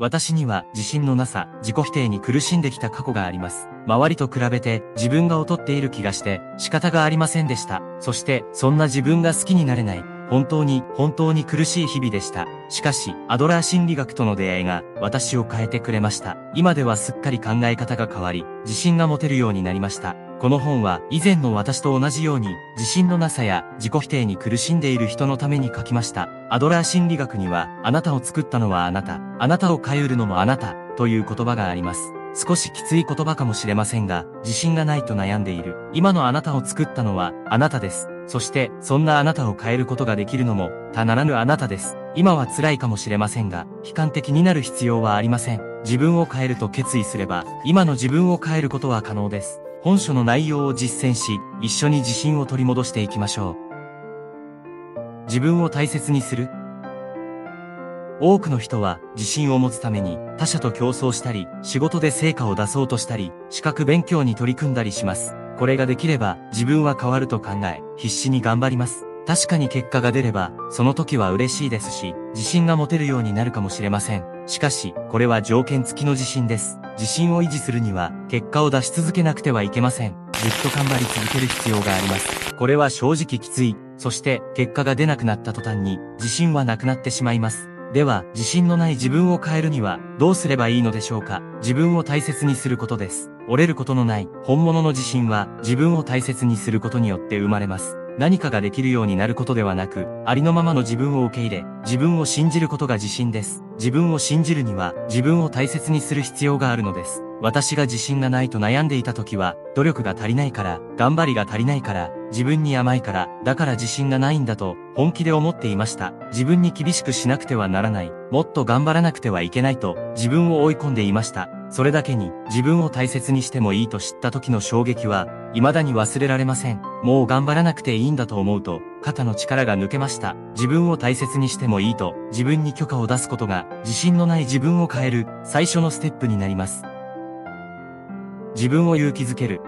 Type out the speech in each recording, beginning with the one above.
私には自信のなさ、自己否定に苦しんできた過去があります。周りと比べて自分が劣っている気がして仕方がありませんでした。そしてそんな自分が好きになれない。本当に本当に苦しい日々でした。しかし、アドラー心理学との出会いが私を変えてくれました。今ではすっかり考え方が変わり、自信が持てるようになりました。この本は以前の私と同じように自信のなさや自己否定に苦しんでいる人のために書きました。アドラー心理学にはあなたを作ったのはあなた、あなたを変えるのもあなたという言葉があります。少しきつい言葉かもしれませんが、自信がないと悩んでいる。今のあなたを作ったのはあなたです。そして、そんなあなたを変えることができるのも、他ならぬあなたです。今は辛いかもしれませんが、悲観的になる必要はありません。自分を変えると決意すれば、今の自分を変えることは可能です。本書の内容を実践し、一緒に自信を取り戻していきましょう。自分を大切にする多くの人は自信を持つために他者と競争したり、仕事で成果を出そうとしたり、資格勉強に取り組んだりします。これができれば自分は変わると考え、必死に頑張ります。確かに結果が出れば、その時は嬉しいですし、自信が持てるようになるかもしれません。しかし、これは条件付きの自信です。自信を維持するには、結果を出し続けなくてはいけません。ずっと頑張り続ける必要があります。これは正直きつい。そして、結果が出なくなった途端に、自信はなくなってしまいます。では、自信のない自分を変えるには、どうすればいいのでしょうか自分を大切にすることです。折れることのない、本物の自信は、自分を大切にすることによって生まれます。何かができるようになることではなく、ありのままの自分を受け入れ、自分を信じることが自信です。自分を信じるには、自分を大切にする必要があるのです。私が自信がないと悩んでいた時は、努力が足りないから、頑張りが足りないから、自分に甘いから、だから自信がないんだと、本気で思っていました。自分に厳しくしなくてはならない。もっと頑張らなくてはいけないと、自分を追い込んでいました。それだけに、自分を大切にしてもいいと知った時の衝撃は、未だに忘れられません。もう頑張らなくていいんだと思うと、肩の力が抜けました。自分を大切にしてもいいと、自分に許可を出すことが、自信のない自分を変える、最初のステップになります。自分を勇気づける。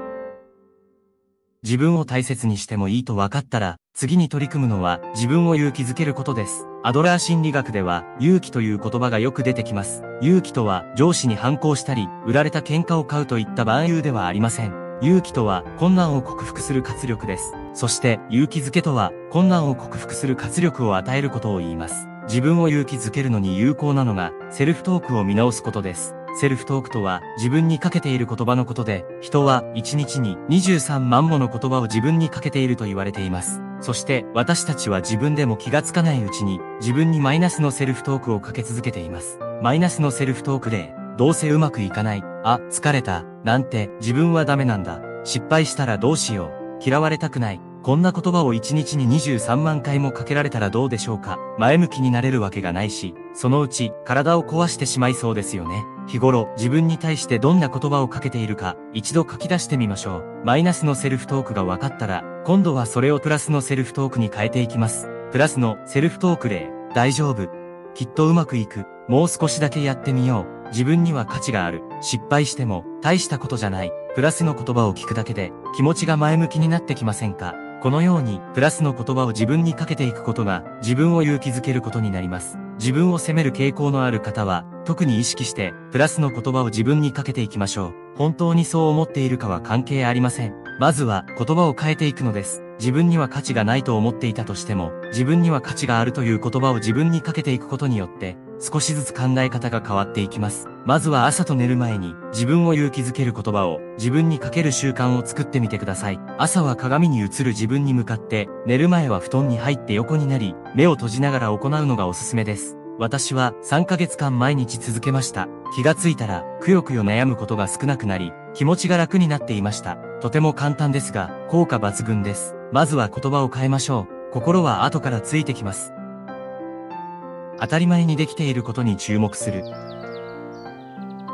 自分を大切にしてもいいと分かったら、次に取り組むのは自分を勇気づけることです。アドラー心理学では勇気という言葉がよく出てきます。勇気とは上司に反抗したり、売られた喧嘩を買うといった万有ではありません。勇気とは困難を克服する活力です。そして勇気づけとは困難を克服する活力を与えることを言います。自分を勇気づけるのに有効なのがセルフトークを見直すことです。セルフトークとは自分にかけている言葉のことで、人は1日に23万もの言葉を自分にかけていると言われています。そして私たちは自分でも気がつかないうちに自分にマイナスのセルフトークをかけ続けています。マイナスのセルフトークで、どうせうまくいかない、あ、疲れた、なんて自分はダメなんだ、失敗したらどうしよう、嫌われたくない、こんな言葉を1日に23万回もかけられたらどうでしょうか前向きになれるわけがないし、そのうち体を壊してしまいそうですよね。日頃自分に対してどんな言葉をかけているか一度書き出してみましょう。マイナスのセルフトークが分かったら、今度はそれをプラスのセルフトークに変えていきます。プラスのセルフトーク例、大丈夫。きっとうまくいく。もう少しだけやってみよう。自分には価値がある。失敗しても大したことじゃない。プラスの言葉を聞くだけで気持ちが前向きになってきませんか？このように、プラスの言葉を自分にかけていくことが、自分を勇気づけることになります。自分を責める傾向のある方は、特に意識して、プラスの言葉を自分にかけていきましょう。本当にそう思っているかは関係ありません。まずは、言葉を変えていくのです。自分には価値がないと思っていたとしても、自分には価値があるという言葉を自分にかけていくことによって、少しずつ考え方が変わっていきます。まずは朝と寝る前に自分を勇気づける言葉を自分にかける習慣を作ってみてください。朝は鏡に映る自分に向かって寝る前は布団に入って横になり目を閉じながら行うのがおすすめです。私は3ヶ月間毎日続けました。気がついたらくよくよ悩むことが少なくなり気持ちが楽になっていました。とても簡単ですが効果抜群です。まずは言葉を変えましょう。心は後からついてきます。当たり前にできていることに注目する。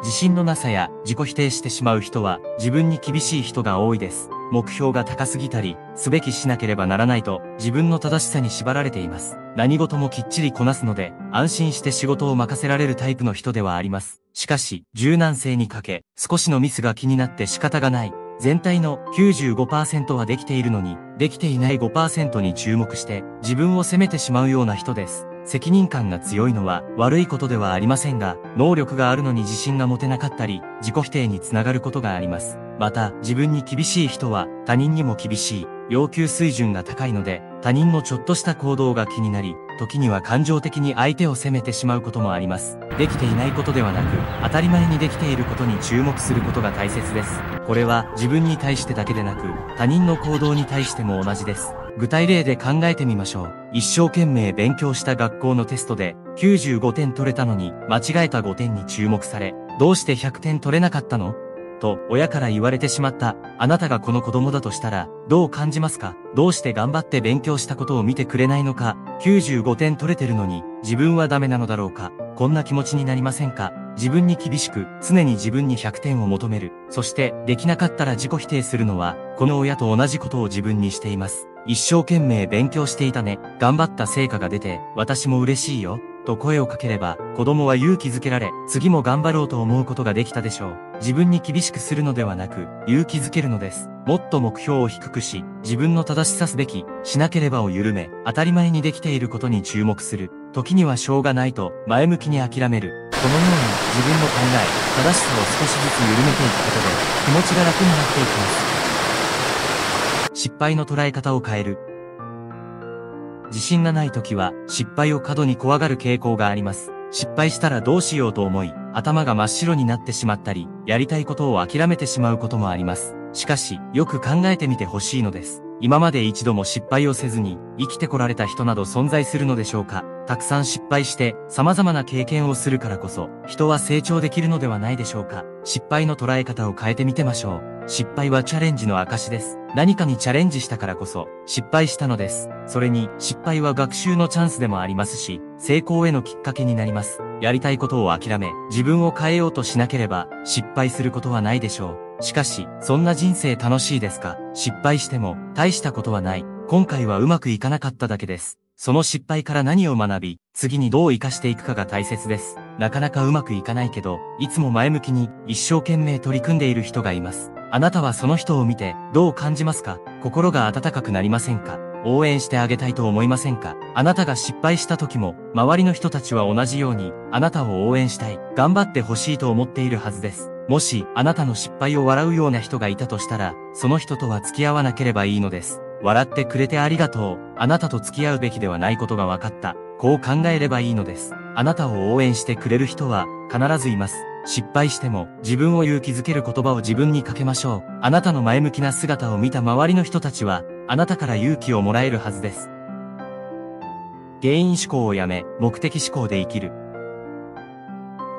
自信のなさや自己否定してしまう人は自分に厳しい人が多いです。目標が高すぎたり、すべきしなければならないと自分の正しさに縛られています。何事もきっちりこなすので、安心して仕事を任せられるタイプの人ではあります。しかし、柔軟性に欠け、少しのミスが気になって仕方がない。全体の95%はできているのに、できていない5%に注目して、自分を責めてしまうような人です。責任感が強いのは悪いことではありませんが、能力があるのに自信が持てなかったり、自己否定につながることがあります。また、自分に厳しい人は他人にも厳しい、要求水準が高いので、他人のちょっとした行動が気になり、時には感情的に相手を責めてしまうこともあります。できていないことではなく、当たり前にできていることに注目することが大切です。これは自分に対してだけでなく、他人の行動に対しても同じです。具体例で考えてみましょう。一生懸命勉強した学校のテストで95点取れたのに間違えた5点に注目され、どうして100点取れなかったの？と親から言われてしまった。あなたがこの子供だとしたらどう感じますか？どうして頑張って勉強したことを見てくれないのか ?95 点取れてるのに自分はダメなのだろうか？こんな気持ちになりませんか？自分に厳しく、常に自分に100点を求める。そして、できなかったら自己否定するのは、この親と同じことを自分にしています。一生懸命勉強していたね。頑張った成果が出て、私も嬉しいよ。と声をかければ、子供は勇気づけられ、次も頑張ろうと思うことができたでしょう。自分に厳しくするのではなく、勇気づけるのです。もっと目標を低くし、自分の正しさすべき、しなければを緩め、当たり前にできていることに注目する。時にはしょうがないと、前向きに諦める。このように、自分の考え、正しさを少しずつ緩めていくことで、気持ちが楽になっていきます。失敗の捉え方を変える。自信がない時は失敗を過度に怖がる傾向があります。失敗したらどうしようと思い、頭が真っ白になってしまったり、やりたいことを諦めてしまうこともあります。しかし、よく考えてみてほしいのです。今まで一度も失敗をせずに生きてこられた人など存在するのでしょうかたくさん失敗して様々な経験をするからこそ人は成長できるのではないでしょうか失敗の捉え方を変えてみてましょう。失敗はチャレンジの証です。何かにチャレンジしたからこそ失敗したのです。それに失敗は学習のチャンスでもありますし、成功へのきっかけになります。やりたいことを諦め、自分を変えようとしなければ失敗することはないでしょう。しかし、そんな人生楽しいですか？失敗しても大したことはない。今回はうまくいかなかっただけです。その失敗から何を学び、次にどう活かしていくかが大切です。なかなかうまくいかないけど、いつも前向きに一生懸命取り組んでいる人がいます。あなたはその人を見てどう感じますか？心が温かくなりませんか？応援してあげたいと思いませんか？あなたが失敗した時も、周りの人たちは同じように、あなたを応援したい、頑張ってほしいと思っているはずです。もし、あなたの失敗を笑うような人がいたとしたら、その人とは付き合わなければいいのです。笑ってくれてありがとう。あなたと付き合うべきではないことが分かった。こう考えればいいのです。あなたを応援してくれる人は、必ずいます。失敗しても自分を勇気づける言葉を自分にかけましょう。あなたの前向きな姿を見た周りの人たちは、あなたから勇気をもらえるはずです。原因思考をやめ、目的思考で生きる。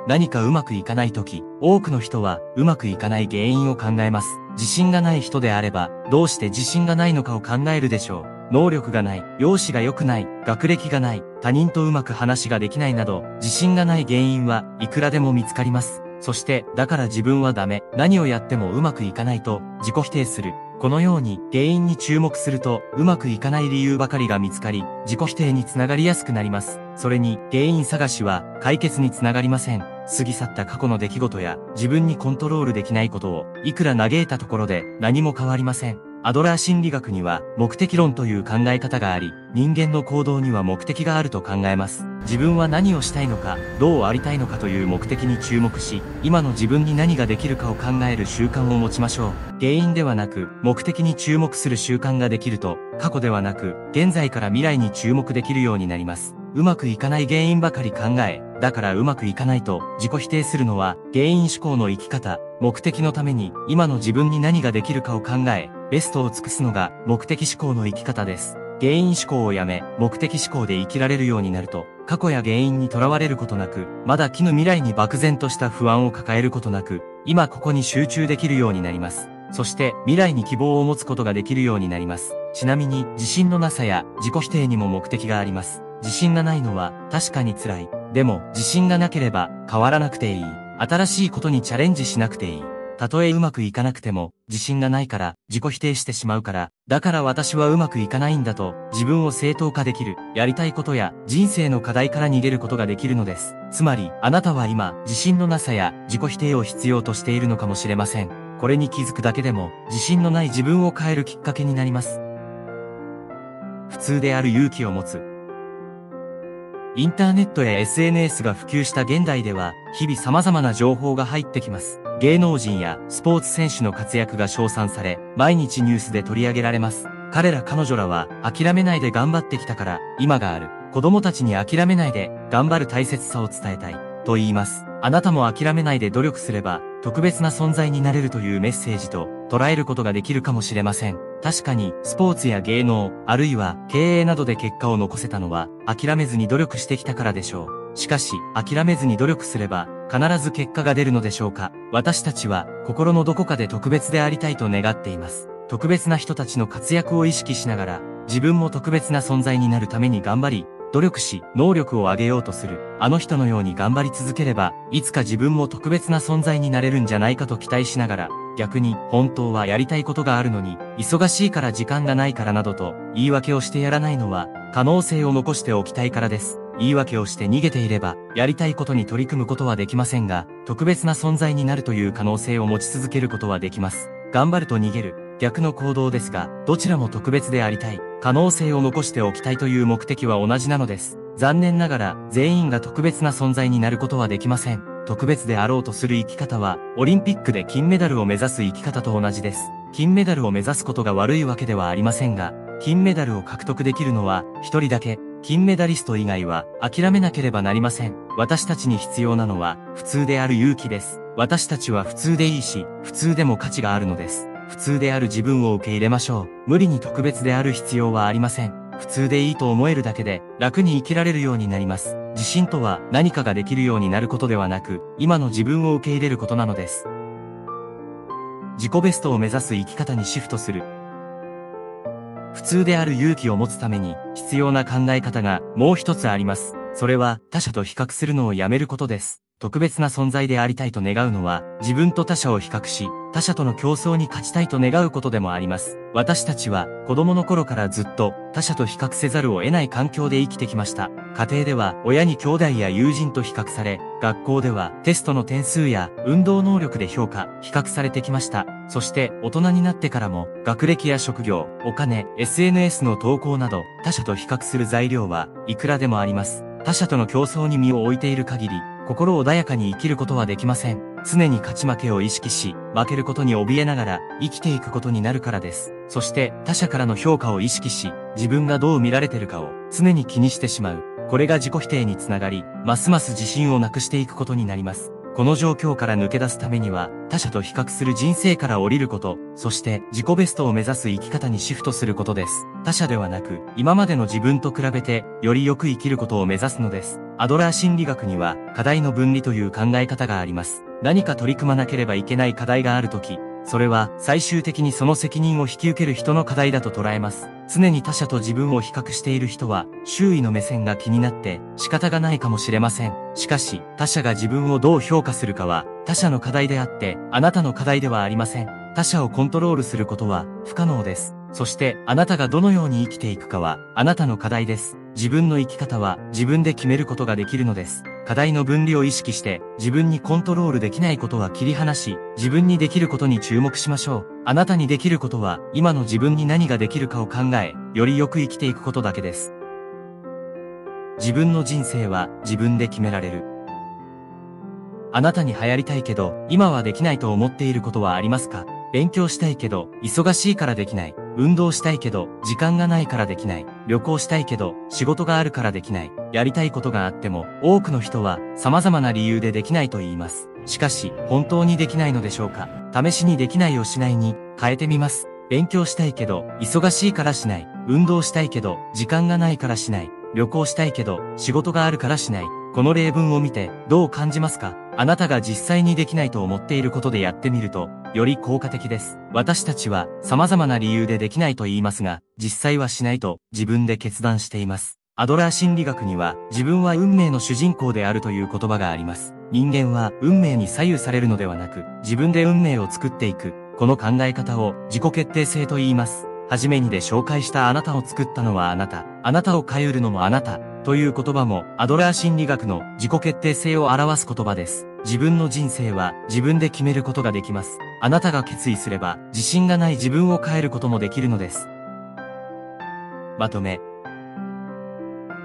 何かうまくいかないとき、多くの人はうまくいかない原因を考えます。自信がない人であれば、どうして自信がないのかを考えるでしょう。能力がない、容姿が良くない、学歴がない、他人とうまく話ができないなど、自信がない原因はいくらでも見つかります。そして、だから自分はダメ、何をやってもうまくいかないと自己否定する。このように原因に注目するとうまくいかない理由ばかりが見つかり、自己否定につながりやすくなります。それに原因探しは解決につながりません。過ぎ去った過去の出来事や自分にコントロールできないことをいくら嘆いたところで何も変わりません。アドラー心理学には目的論という考え方があり、人間の行動には目的があると考えます。自分は何をしたいのか、どうありたいのかという目的に注目し、今の自分に何ができるかを考える習慣を持ちましょう。原因ではなく、目的に注目する習慣ができると、過去ではなく、現在から未来に注目できるようになります。うまくいかない原因ばかり考え、だからうまくいかないと自己否定するのは原因思考の生き方、目的のために今の自分に何ができるかを考え、ベストを尽くすのが目的思考の生き方です。原因思考をやめ、目的思考で生きられるようになると、過去や原因にとらわれることなく、まだ木の未来に漠然とした不安を抱えることなく、今ここに集中できるようになります。そして未来に希望を持つことができるようになります。ちなみに自信のなさや自己否定にも目的があります。自信がないのは確かに辛い。でも自信がなければ変わらなくていい。新しいことにチャレンジしなくていい。たとえうまくいかなくても、自信がないから、自己否定してしまうから、だから私はうまくいかないんだと、自分を正当化できる、やりたいことや、人生の課題から逃げることができるのです。つまり、あなたは今、自信のなさや、自己否定を必要としているのかもしれません。これに気づくだけでも、自信のない自分を変えるきっかけになります。普通である勇気を持つ。インターネットや SNS が普及した現代では、日々様々な情報が入ってきます。芸能人やスポーツ選手の活躍が称賛され、毎日ニュースで取り上げられます。彼ら彼女らは諦めないで頑張ってきたから今がある。子供たちに諦めないで頑張る大切さを伝えたい。と言います。あなたも諦めないで努力すれば特別な存在になれるというメッセージと捉えることができるかもしれません。確かにスポーツや芸能、あるいは経営などで結果を残せたのは諦めずに努力してきたからでしょう。しかし諦めずに努力すれば必ず結果が出るのでしょうか私たちは心のどこかで特別でありたいと願っています。特別な人たちの活躍を意識しながら、自分も特別な存在になるために頑張り、努力し、能力を上げようとする、あの人のように頑張り続ければ、いつか自分も特別な存在になれるんじゃないかと期待しながら、逆に、本当はやりたいことがあるのに、忙しいから時間がないからなどと、言い訳をしてやらないのは、可能性を残しておきたいからです。言い訳をして逃げていれば、やりたいことに取り組むことはできませんが、特別な存在になるという可能性を持ち続けることはできます。頑張ると逃げる。逆の行動ですが、どちらも特別でありたい、可能性を残しておきたいという目的は同じなのです。残念ながら、全員が特別な存在になることはできません。特別であろうとする生き方は、オリンピックで金メダルを目指す生き方と同じです。金メダルを目指すことが悪いわけではありませんが、金メダルを獲得できるのは、一人だけ、金メダリスト以外は諦めなければなりません。私たちに必要なのは普通である勇気です。私たちは普通でいいし、普通でも価値があるのです。普通である自分を受け入れましょう。無理に特別である必要はありません。普通でいいと思えるだけで楽に生きられるようになります。自信とは何かができるようになることではなく、今の自分を受け入れることなのです。自己ベストを目指す生き方にシフトする。普通である勇気を持つために必要な考え方がもう一つあります。それは他者と比較するのをやめることです。特別な存在でありたいと願うのは、自分と他者を比較し、他者との競争に勝ちたいと願うことでもあります。私たちは、子供の頃からずっと、他者と比較せざるを得ない環境で生きてきました。家庭では、親に兄弟や友人と比較され、学校では、テストの点数や運動能力で評価、比較されてきました。そして、大人になってからも、学歴や職業、お金、SNS の投稿など、他者と比較する材料はいくらでもあります。他者との競争に身を置いている限り、心穏やかに生きることはできません。常に勝ち負けを意識し、負けることに怯えながら生きていくことになるからです。そして他者からの評価を意識し、自分がどう見られてるかを常に気にしてしまう。これが自己否定につながり、ますます自信をなくしていくことになります。この状況から抜け出すためには、他者と比較する人生から降りること、そして自己ベストを目指す生き方にシフトすることです。他者ではなく、今までの自分と比べて、よりよく生きることを目指すのです。アドラー心理学には、課題の分離という考え方があります。何か取り組まなければいけない課題があるとき、それは最終的にその責任を引き受ける人の課題だと捉えます。常に他者と自分を比較している人は、周囲の目線が気になって仕方がないかもしれません。しかし、他者が自分をどう評価するかは、他者の課題であって、あなたの課題ではありません。他者をコントロールすることは不可能です。そして、あなたがどのように生きていくかは、あなたの課題です。自分の生き方は自分で決めることができるのです。課題の分離を意識して自分にコントロールできないことは切り離し自分にできることに注目しましょう。あなたにできることは今の自分に何ができるかを考えよりよく生きていくことだけです。自分の人生は自分で決められる。あなたに流行りたいけど今はできないと思っていることはありますか？勉強したいけど忙しいからできない。運動したいけど、時間がないからできない。旅行したいけど、仕事があるからできない。やりたいことがあっても、多くの人は様々な理由でできないと言います。しかし、本当にできないのでしょうか？試しにできないをしないに変えてみます。勉強したいけど、忙しいからしない。運動したいけど、時間がないからしない。旅行したいけど、仕事があるからしない。この例文を見て、どう感じますか？あなたが実際にできないと思っていることでやってみると、より効果的です。私たちは様々な理由でできないと言いますが、実際はしないと自分で決断しています。アドラー心理学には自分は運命の主人公であるという言葉があります。人間は運命に左右されるのではなく、自分で運命を作っていく。この考え方を自己決定性と言います。はじめにで紹介したあなたを作ったのはあなた。あなたを変えるのもあなた。という言葉もアドラー心理学の自己決定性を表す言葉です。自分の人生は自分で決めることができます。あなたが決意すれば自信がない自分を変えることもできるのです。まとめ。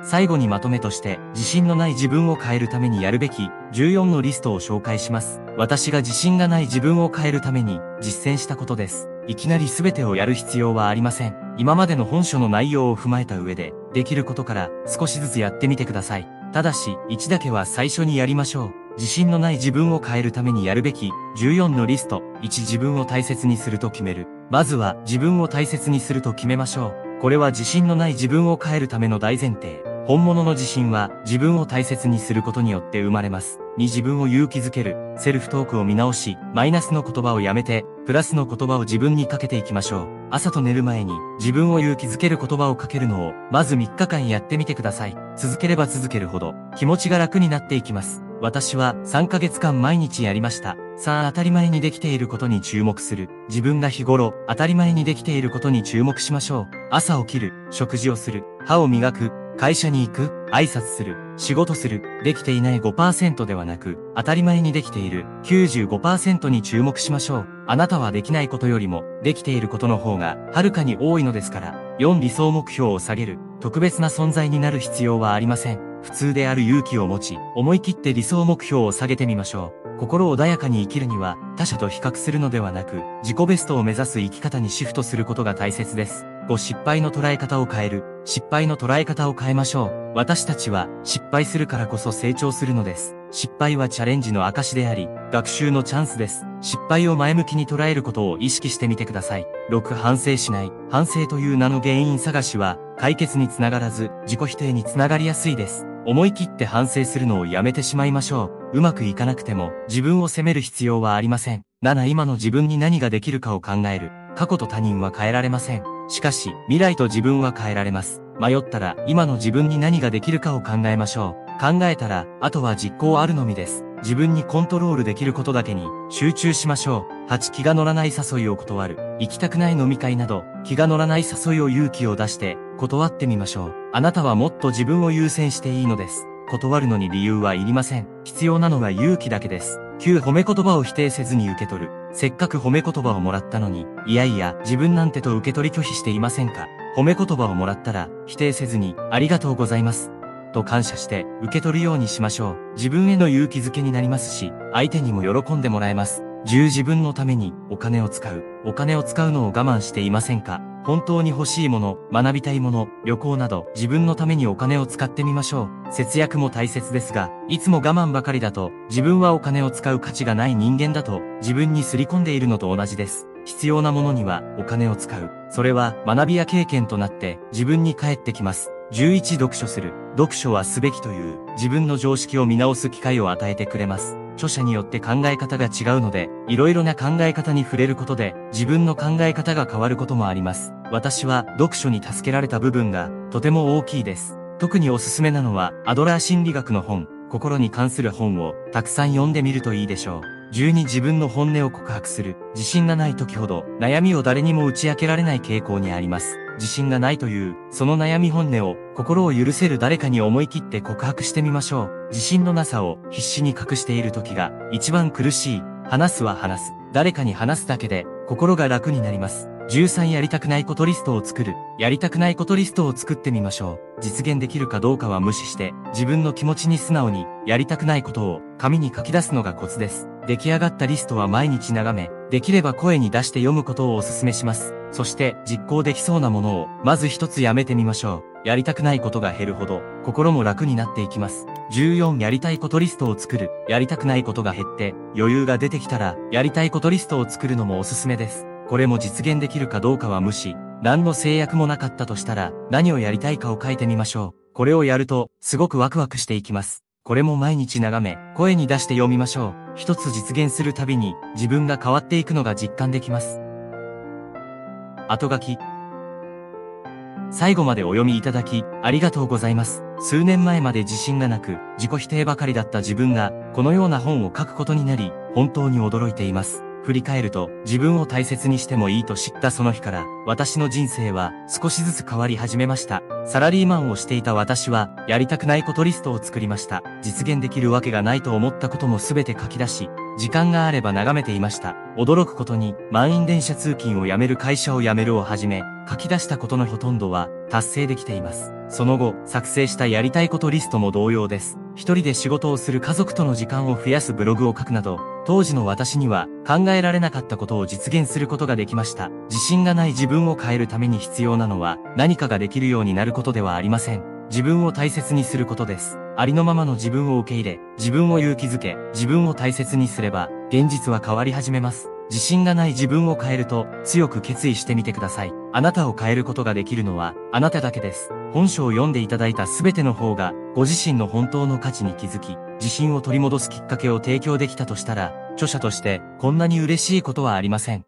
最後にまとめとして、自信のない自分を変えるためにやるべき14のリストを紹介します。私が自信がない自分を変えるために実践したことです。いきなり全てをやる必要はありません。今までの本書の内容を踏まえた上で、できることから少しずつやってみてください。ただし、1だけは最初にやりましょう。自信のない自分を変えるためにやるべき14のリスト。1自分を大切にすると決める。まずは自分を大切にすると決めましょう。これは自信のない自分を変えるための大前提。本物の自信は自分を大切にすることによって生まれます。に自分を勇気づける、セルフトークを見直し、マイナスの言葉をやめて、プラスの言葉を自分にかけていきましょう。朝と寝る前に自分を勇気づける言葉をかけるのを、まず3日間やってみてください。続ければ続けるほど、気持ちが楽になっていきます。私は3ヶ月間毎日やりました。さあ当たり前にできていることに注目する。自分が日頃当たり前にできていることに注目しましょう。朝起きる、食事をする、歯を磨く、会社に行く、挨拶する、仕事する、できていない5%ではなく、当たり前にできている95%に注目しましょう。あなたはできないことよりも、できていることの方が、はるかに多いのですから、4理想目標を下げる、特別な存在になる必要はありません。普通である勇気を持ち、思い切って理想目標を下げてみましょう。心穏やかに生きるには、他者と比較するのではなく、自己ベストを目指す生き方にシフトすることが大切です。5失敗の捉え方を変える。失敗の捉え方を変えましょう。私たちは失敗するからこそ成長するのです。失敗はチャレンジの証であり、学習のチャンスです。失敗を前向きに捉えることを意識してみてください。6反省しない。反省という名の原因探しは、解決につながらず、自己否定につながりやすいです。思い切って反省するのをやめてしまいましょう。うまくいかなくても、自分を責める必要はありません。7今の自分に何ができるかを考える。過去と他人は変えられません。しかし、未来と自分は変えられます。迷ったら、今の自分に何ができるかを考えましょう。考えたら、あとは実行あるのみです。自分にコントロールできることだけに集中しましょう。8気が乗らない誘いを断る。行きたくない飲み会など、気が乗らない誘いを勇気を出して断ってみましょう。あなたはもっと自分を優先していいのです。断るのに理由はいりません。必要なのは勇気だけです。9褒め言葉を否定せずに受け取る。せっかく褒め言葉をもらったのに、いやいや、自分なんてと受け取り拒否していませんか褒め言葉をもらったら、否定せずに、ありがとうございます。と感謝して受け取るようにしましょう。自分への勇気づけになりますし、相手にも喜んでもらえます。10自分のためにお金を使う。お金を使うのを我慢していませんか本当に欲しいもの、学びたいもの、旅行など自分のためにお金を使ってみましょう。節約も大切ですが、いつも我慢ばかりだと自分はお金を使う価値がない人間だと自分にすり込んでいるのと同じです。必要なものにはお金を使う。それは学びや経験となって自分に返ってきます。11読書する。読書はすべきという自分の常識を見直す機会を与えてくれます。著者によって考え方が違うので、いろいろな考え方に触れることで、自分の考え方が変わることもあります。私は読書に助けられた部分がとても大きいです。特におすすめなのは、アドラー心理学の本、心に関する本をたくさん読んでみるといいでしょう。12自分の本音を告白する。自信がない時ほど、悩みを誰にも打ち明けられない傾向にあります。自信がないという、その悩み本音を、心を許せる誰かに思い切って告白してみましょう。自信のなさを必死に隠している時が、一番苦しい。話すは話す。誰かに話すだけで、心が楽になります。13やりたくないことリストを作る。やりたくないことリストを作ってみましょう。実現できるかどうかは無視して、自分の気持ちに素直に、やりたくないことを、紙に書き出すのがコツです。出来上がったリストは毎日眺め、できれば声に出して読むことをお勧めします。そして実行できそうなものをまず一つやめてみましょう。やりたくないことが減るほど心も楽になっていきます。14やりたいことリストを作る。やりたくないことが減って余裕が出てきたらやりたいことリストを作るのもおすすめです。これも実現できるかどうかは無視。何の制約もなかったとしたら何をやりたいかを書いてみましょう。これをやるとすごくワクワクしていきます。これも毎日眺め、声に出して読みましょう。一つ実現するたびに自分が変わっていくのが実感できます。後書き。最後までお読みいただき、ありがとうございます。数年前まで自信がなく、自己否定ばかりだった自分が、このような本を書くことになり、本当に驚いています。振り返ると自分を大切にしてもいいと知ったその日から私の人生は少しずつ変わり始めました。サラリーマンをしていた私はやりたくないことリストを作りました。実現できるわけがないと思ったことも全て書き出し、時間があれば眺めていました。驚くことに満員電車通勤を辞める会社を辞めるをはじめ、書き出したことのほとんどは達成できています。その後、作成したやりたいことリストも同様です。一人で仕事をする家族との時間を増やすブログを書くなど、当時の私には考えられなかったことを実現することができました。自信がない自分を変えるために必要なのは何かができるようになることではありません。自分を大切にすることです。ありのままの自分を受け入れ、自分を勇気づけ、自分を大切にすれば、現実は変わり始めます。自信がない自分を変えると、強く決意してみてください。あなたを変えることができるのは、あなただけです。本書を読んでいただいたすべての方が、ご自身の本当の価値に気づき、自信を取り戻すきっかけを提供できたとしたら、著者としてこんなに嬉しいことはありません。